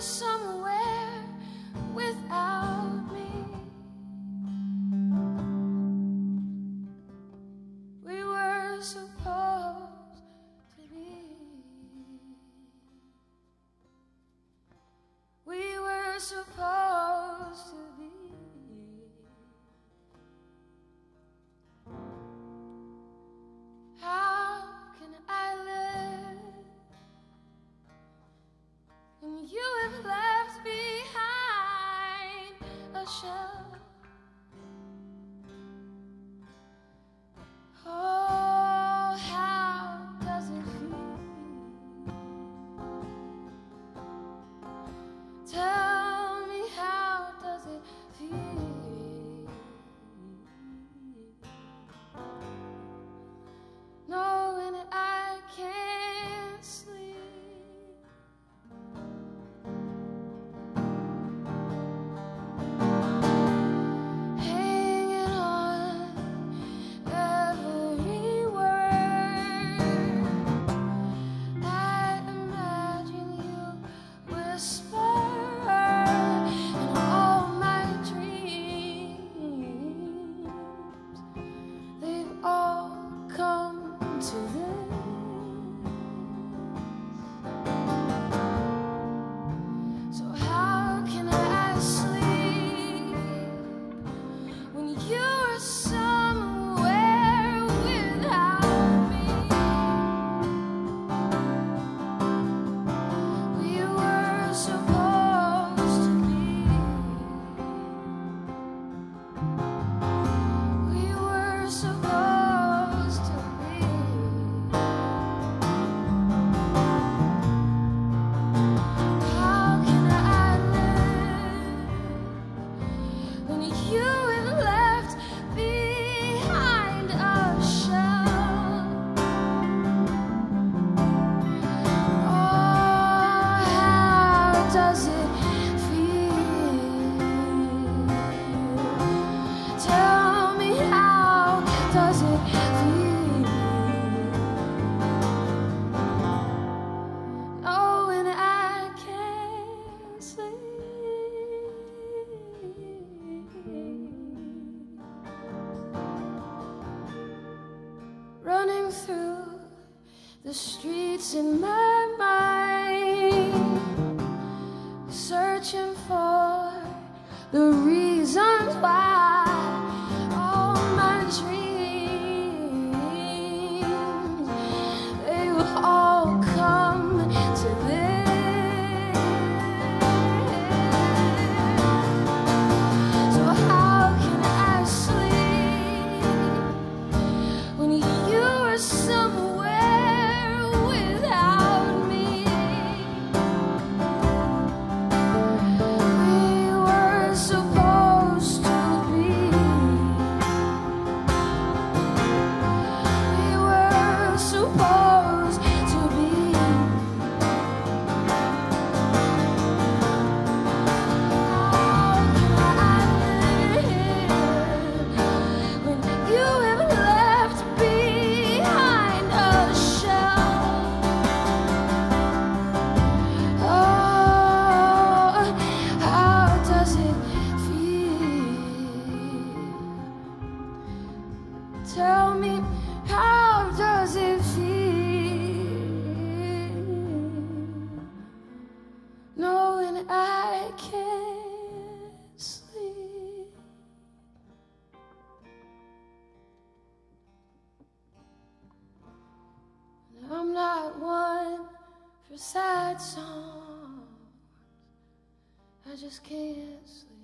somewhere. it's in my mind, searching for the reasons why. not one for sad songs. I just can't sleep.